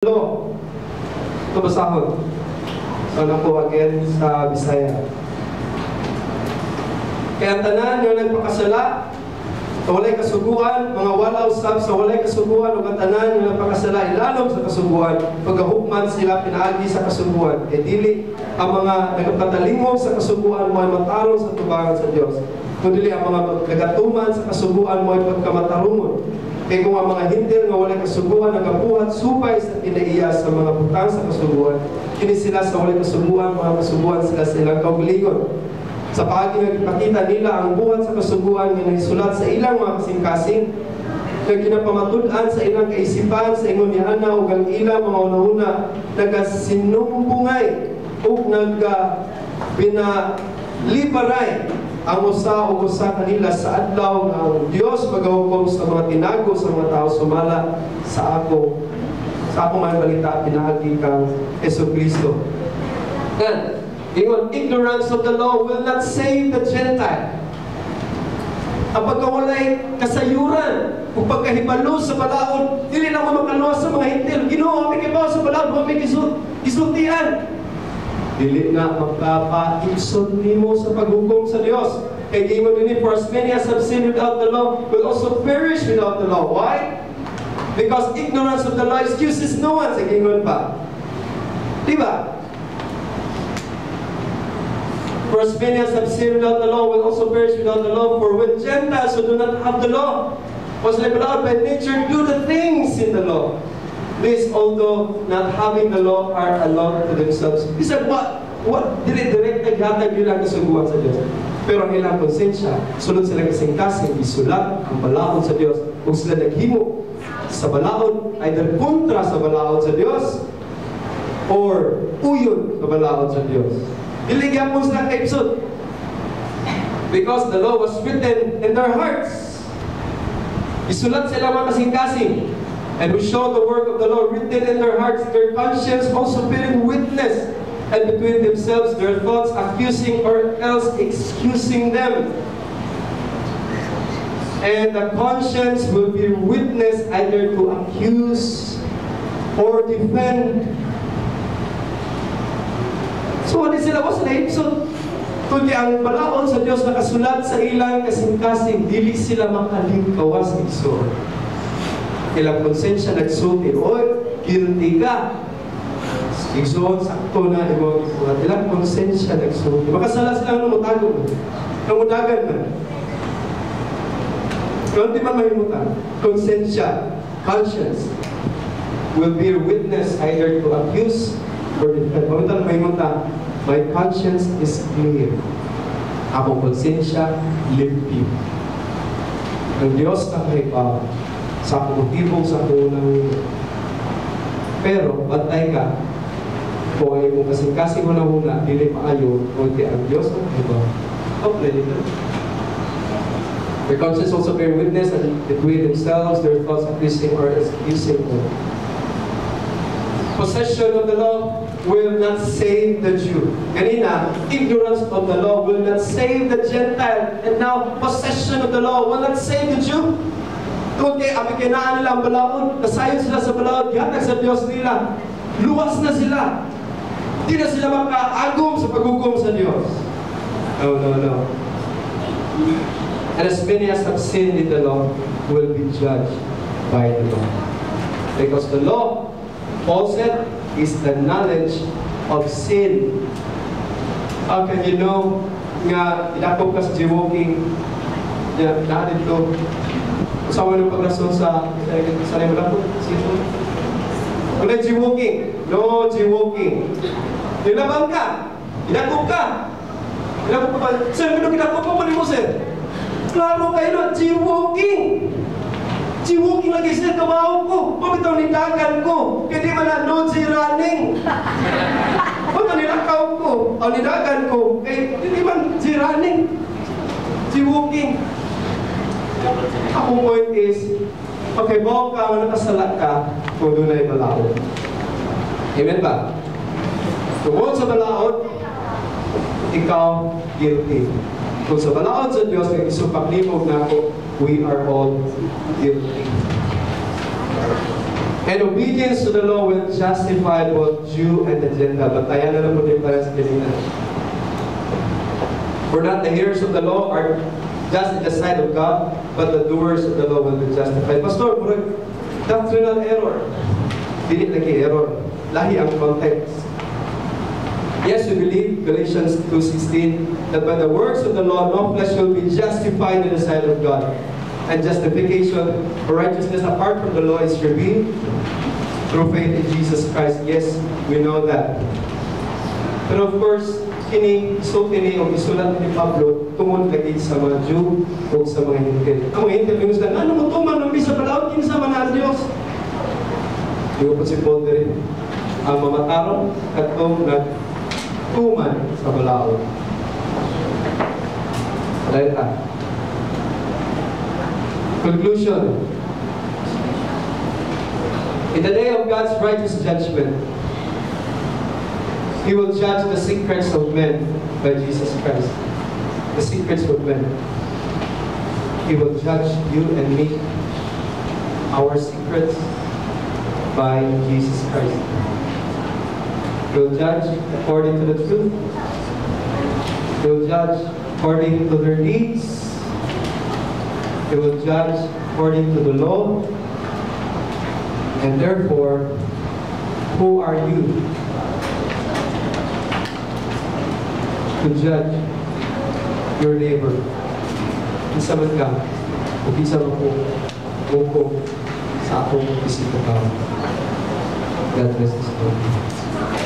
Hello. Ito basahon. So na po again sa Bisaya. Kaya tanan nga nagpakasala, sa walay kasuguan, mga wala usab sa walay kasuguan, ug ang tanan nga nagpakasala, ilalom sa kasuguan, pagahukman sila pinaagi sa kasuguan. E dili ang mga nagpatalingog sa kasuguan mo ay matarong sa tubangan sa Dios. Kundi ang mga nagatuman sa kasuguan mo ay pagkamatarungon. Kaya kung ang mga hintil nga walay kasuguan nagabuhat supay sa kinaiya sa mga butang sa kasuguan, kini sila sa walay kasuguan, mga kasuguan sila sa ilang kaugalingon. Sa paagi nga ipakita nila ang buhat sa kasuguan nga nagsulat sa ilang mga kasing-kasing, nga ginapamatud-an sa ilang kaisipan, sa ingon ni Ana ug ang ilang mga una-una nagasinumbungay ug nagka pinalibaray ang usa o usa kanila sa adlaw ang Dios magahukom sa mga tinago sa mga tao sumala sa ako sa ako man balita pinaagi kang Yesu Kristo. Then, ingon, ignorance of the law will not save the Gentile. Ang pagkawalay kasayuran, kung pagkahibalo sa balaod, dili na mo makaluwas sa mga hintil. Ginoo, kami kibaw sa balaod, kami gisultian dili na magpapaibsod nimo sa paghukom sa Dios. Kay gingon dinhi for as many as have sinned without the law will also perish without the law. Why? Because ignorance of the law excuses no one sa gingon pa. Di ba? For as many as have sinned without the law will also perish without the law. For when Gentiles who do not have the law was left out by nature do the things in the law. This, although not having the law, are allowed to themselves. He said, what? What? Dili direct naghatag yun ang kasuguan sa Diyos. Pero ang ilang konsensya, sunod sila kasing-kasing, isulat ang balaod sa Diyos. Kung sila naghimo sa balaod, either kontra sa balaod sa Diyos, or uyon sa balaod sa Diyos. Dili gyapon sila kaipsod. Because the law was written in their hearts. Isulat sila mga kasing-kasing. And we show the work of the Lord written in their hearts, their conscience also bearing witness, and between themselves their thoughts accusing or else excusing them. And the conscience will be witness either to accuse or defend. So is sila? What's the episode? Kundi ang balaon sa Diyos nakasulat sa ilang kasing-kasing, dili sila makalingkawas igsoon ilang konsensya nagsulti, Oy, guilty ka. Igsoon, sakto na, ibang ibuhat. Ilang konsensya nagsulti. Makasala sila ng mutago mo. Namutagan man. Kung di man mahimutan, konsensya, conscience, will be a witness either to accuse or defend. Mahimutan, mahimutan, my conscience is clear. Akong konsensya, limpyo. Ang Diyos na kaibaw sa motibo sa unang pero bantay ka ay mo kasing-kasing mo na huna dili maayo kundi ang Diyos ang iba dito Their conscience also bear witness and between themselves their thoughts accusing or excusing them. Possession of the law will not save the Jew. Kanina, ignorance of the law will not save the Gentile. And now, possession of the law will not save the Jew. Kundi ang kinaan nila ang balaod, nasayon sila sa balaod, gatag sa Diyos nila. Luwas na sila. Hindi na sila makaagom sa paghukom sa Diyos. No, no, no. And as many as have sinned in the law will be judged by the law. Because the law, Paul said, is the knowledge of sin. How can you know nga idakop ka sa? Yeah, na dito, Usawa ng pagrason sa sa sa mo Sino? Wala jaywalking. No jaywalking. Nilabang ka. Inakop ka. Inakop ka. Sir, kung kinakop pa mo sir? Klaro kayo na, jaywalking. Jaywalking lagi sir, kabaw ko. Pabitaw ni dagan ko. Kaya di man na no running. Pagka nilakaw ko, o nidagan ko, eh, di man running. Jaywalking. Ako point is, pagkibaw ka, nakasala ka, kung doon ay balaod. Amen ba? Tungkol sa balaod, ikaw guilty. Kung sa balaod sa Diyos, kay isupaklimog na ako, we are all guilty. And obedience to the law will justify both Jew and the Gentile. Batayan na lang po din para sa kanina. For not the hearers of the law are just in the sight of God, but the doers of the law will be justified. Pastor, murag doctrinal error. Dili lagi error. Lahi ang context. Yes, we believe, Galatians 2.16, that by the works of the law, no flesh will be justified in the sight of God. And justification or righteousness apart from the law is revealed through faith in Jesus Christ. Yes, we know that. Pero of course, kini so kini o isulat ni Pablo tungod lagi sa mga Jew o sa mga Hintil. Ang mga Hintil mingus na ano mo tuman ng bisa palaot kinsa man ang Dios. Diyo po si Paul diri ang mamatarong katong nag tuman sa balaod. Dahil ta. Conclusion. In the day of God's righteous judgment, He will judge the secrets of men by Jesus Christ. The secrets of men. He will judge you and me, our secrets, by Jesus Christ. He will judge according to the truth. He will judge according to their deeds. He will judge according to the law. And therefore, who are you to judge your neighbor? Isa man ka, o isa man ko, o ko, sa akong isip ka. God bless this Lord.